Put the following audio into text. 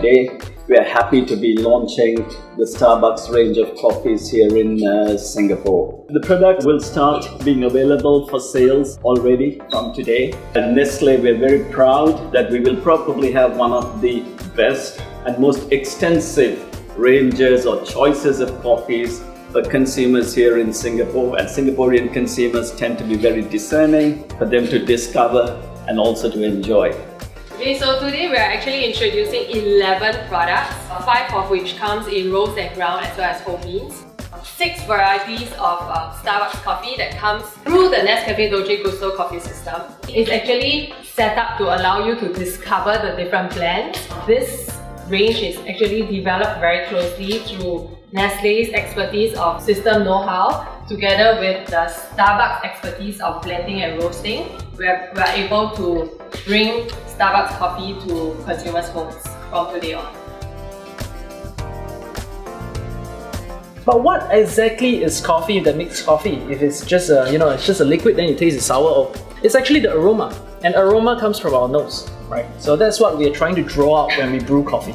today we are happy to be launching the Starbucks range of coffees here in uh, Singapore. The product will start being available for sales already from today. At Nestle, we're very proud that we will probably have one of the best and most extensive ranges or choices of coffees for consumers here in Singapore. And Singaporean consumers tend to be very discerning for them to discover and also to enjoy. Okay, so today we are actually introducing 11 products, 5 of which comes in roast and ground as well as whole beans. 6 varieties of uh, Starbucks coffee that comes through the Nescafe Dolce Gusto coffee system. It's actually set up to allow you to discover the different blends. This range is actually developed very closely through Nestle's expertise of system know-how together with the Starbucks expertise of blending and roasting. We're, we're able to bring Starbucks coffee to consumers' homes from today on. But what exactly is coffee that makes coffee? If it's just a, you know, it's just a liquid, then it tastes sour. Or it's actually the aroma, and aroma comes from our nose, right? So that's what we are trying to draw out when we brew coffee.